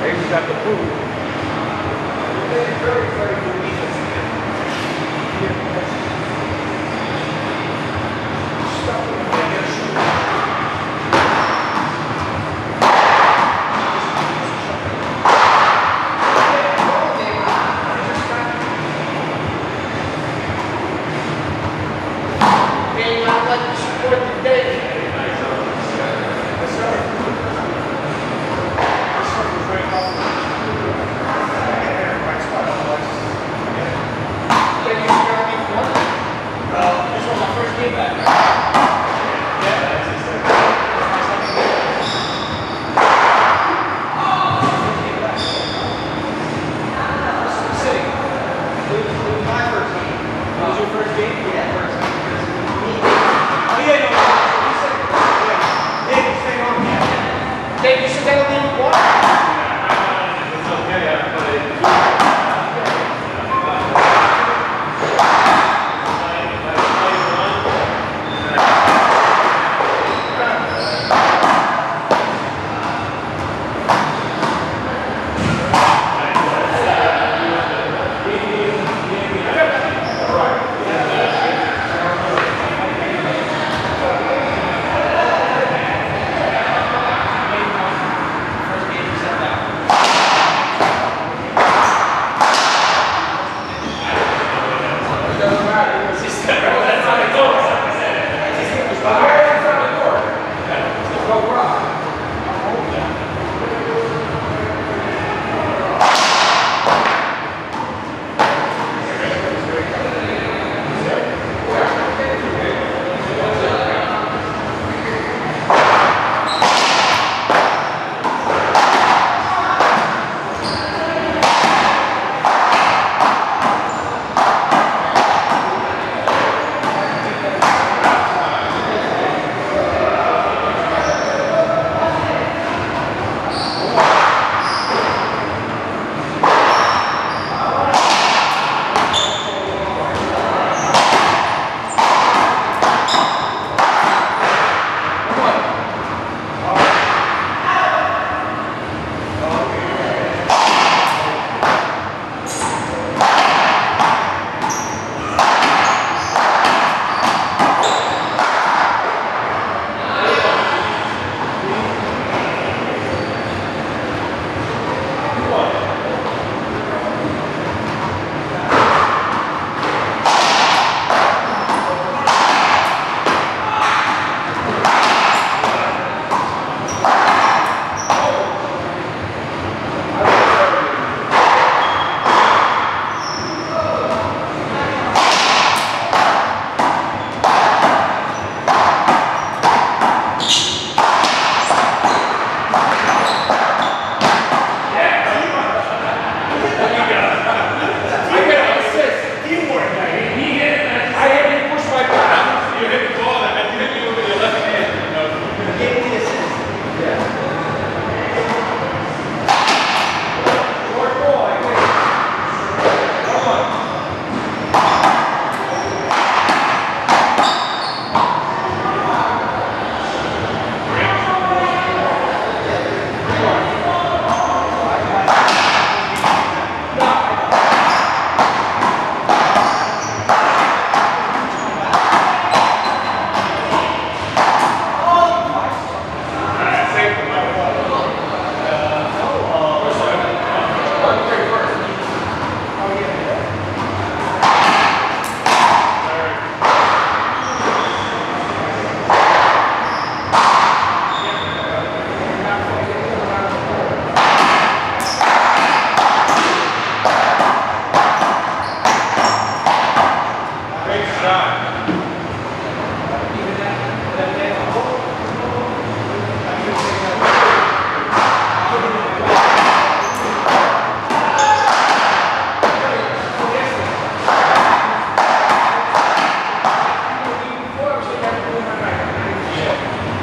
Maybe got the food.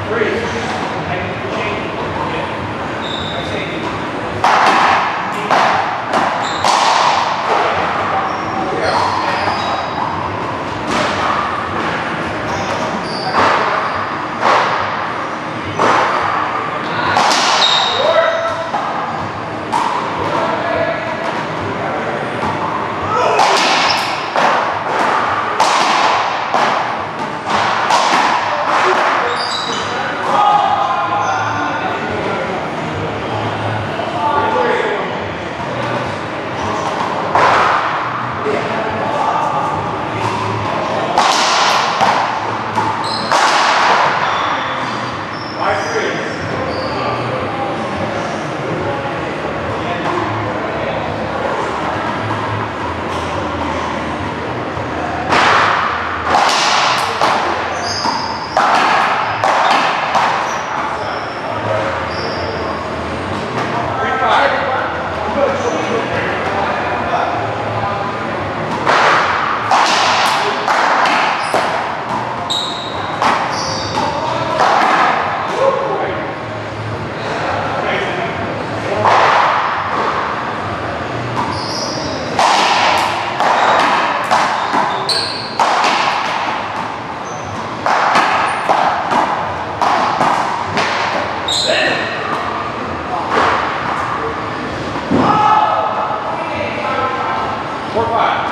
Three. Four five.